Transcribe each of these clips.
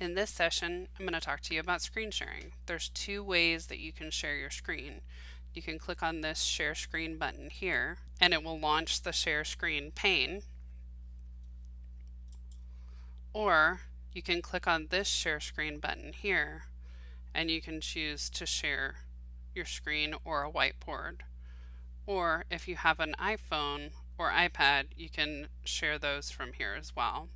In this session, I'm going to talk to you about screen sharing. There's two ways that you can share your screen. You can click on this share screen button here and it will launch the share screen pane. Or you can click on this share screen button here and you can choose to share your screen or a whiteboard. Or if you have an iPhone or iPad, you can share those from here as well.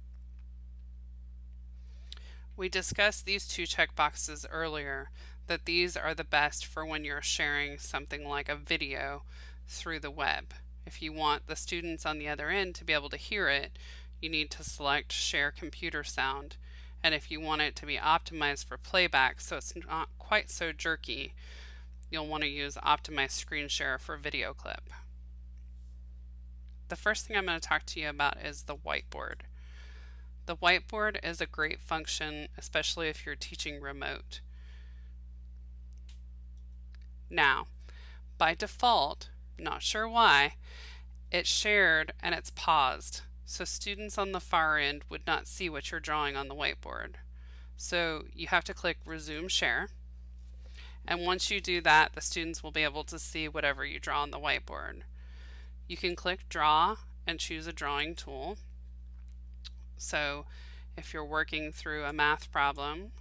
We discussed these two checkboxes earlier, that these are the best for when you're sharing something like a video through the web. If you want the students on the other end to be able to hear it, you need to select Share Computer Sound. And if you want it to be optimized for playback so it's not quite so jerky, you'll want to use Optimize Screen Share for video clip. The first thing I'm going to talk to you about is the whiteboard. The whiteboard is a great function, especially if you're teaching remote. Now, by default, not sure why, it's shared and it's paused, so students on the far end would not see what you're drawing on the whiteboard. So you have to click Resume Share, and once you do that, the students will be able to see whatever you draw on the whiteboard. You can click Draw and choose a drawing tool. So if you're working through a math problem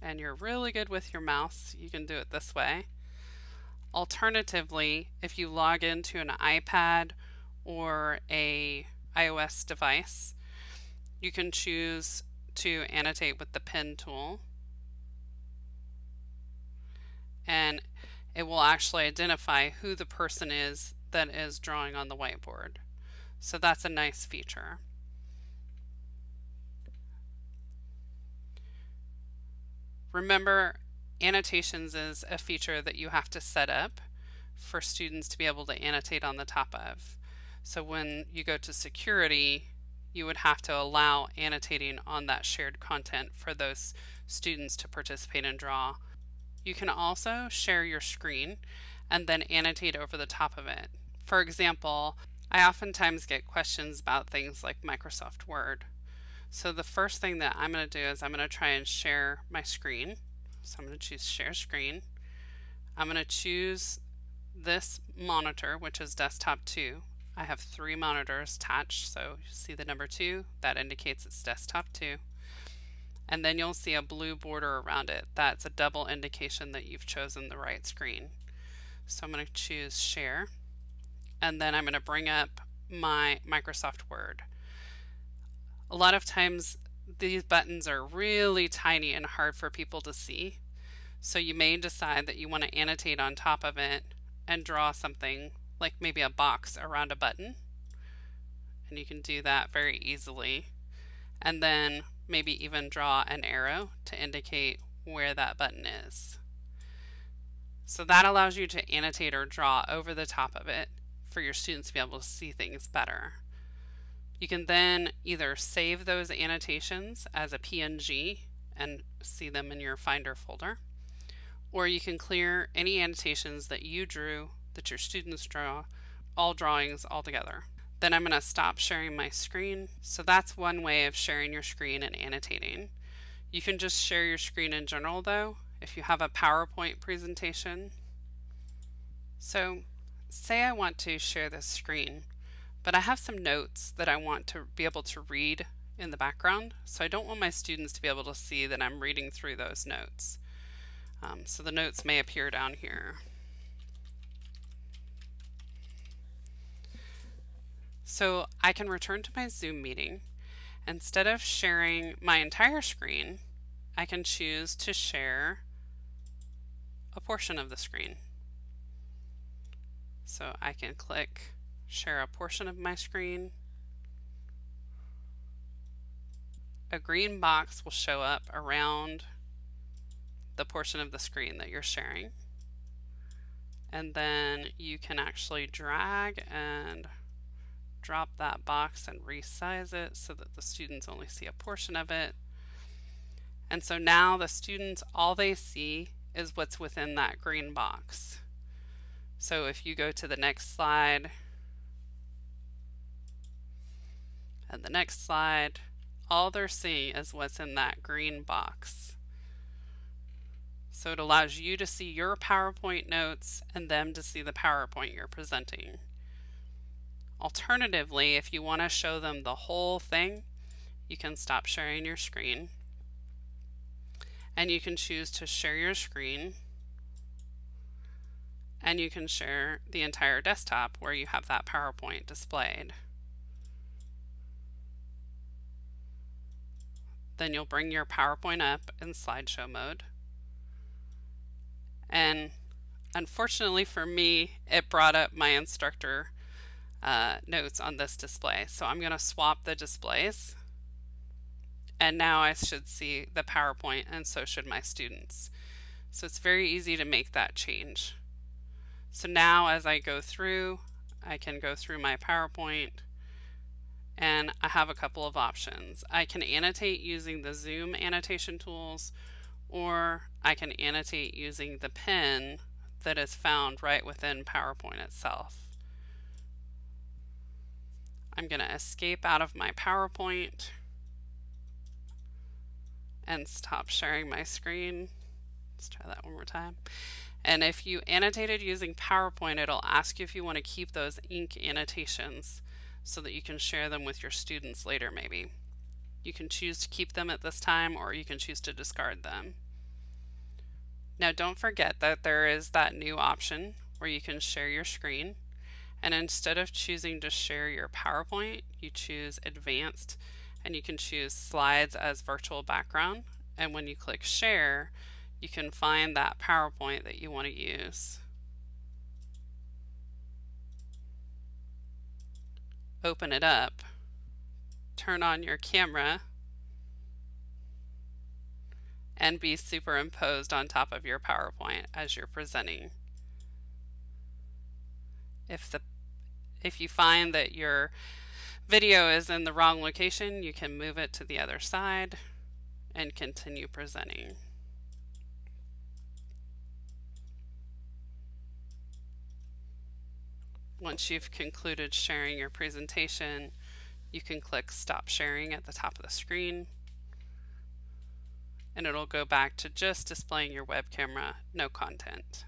and you're really good with your mouse, you can do it this way. Alternatively, if you log into an iPad or a iOS device, you can choose to annotate with the pen tool. And it will actually identify who the person is that is drawing on the whiteboard. So that's a nice feature. Remember, annotations is a feature that you have to set up for students to be able to annotate on the top of. So when you go to security, you would have to allow annotating on that shared content for those students to participate and draw. You can also share your screen and then annotate over the top of it. For example, I oftentimes get questions about things like Microsoft Word. So the first thing that I'm going to do is I'm going to try and share my screen. So I'm going to choose share screen. I'm going to choose this monitor, which is desktop 2. I have three monitors attached, so you see the number 2, that indicates it's desktop 2. And then you'll see a blue border around it. That's a double indication that you've chosen the right screen. So I'm going to choose share and then I'm going to bring up my Microsoft Word. A lot of times these buttons are really tiny and hard for people to see. So you may decide that you want to annotate on top of it and draw something like maybe a box around a button. And you can do that very easily. And then maybe even draw an arrow to indicate where that button is. So that allows you to annotate or draw over the top of it for your students to be able to see things better. You can then either save those annotations as a PNG and see them in your Finder folder, or you can clear any annotations that you drew, that your students draw, all drawings all together. Then I'm going to stop sharing my screen. So that's one way of sharing your screen and annotating. You can just share your screen in general though, if you have a PowerPoint presentation. So say I want to share this screen, but I have some notes that I want to be able to read in the background, so I don't want my students to be able to see that I'm reading through those notes. Um, so the notes may appear down here. So I can return to my Zoom meeting. Instead of sharing my entire screen, I can choose to share a portion of the screen. So I can click share a portion of my screen. A green box will show up around the portion of the screen that you're sharing. And then you can actually drag and drop that box and resize it so that the students only see a portion of it. And so now the students, all they see is what's within that green box. So if you go to the next slide and the next slide, All they're seeing is what's in that green box. So it allows you to see your PowerPoint notes and them to see the PowerPoint you're presenting. Alternatively, if you want to show them the whole thing, you can stop sharing your screen and you can choose to share your screen and you can share the entire desktop where you have that PowerPoint displayed. Then you'll bring your PowerPoint up in slideshow mode. And unfortunately for me, it brought up my instructor uh, notes on this display. So I'm going to swap the displays. And now I should see the PowerPoint and so should my students. So it's very easy to make that change. So now as I go through, I can go through my PowerPoint and I have a couple of options. I can annotate using the Zoom annotation tools or I can annotate using the pen that is found right within PowerPoint itself. I'm going to escape out of my PowerPoint and stop sharing my screen. Let's try that one more time. And if you annotated using PowerPoint, it'll ask you if you want to keep those ink annotations so that you can share them with your students later maybe. You can choose to keep them at this time or you can choose to discard them. Now don't forget that there is that new option where you can share your screen and instead of choosing to share your PowerPoint you choose advanced and you can choose slides as virtual background and when you click share you can find that PowerPoint that you want to use. Open it up, turn on your camera, and be superimposed on top of your PowerPoint as you're presenting. If the if you find that your video is in the wrong location, you can move it to the other side and continue presenting. Once you've concluded sharing your presentation, you can click Stop Sharing at the top of the screen and it'll go back to just displaying your web camera, no content.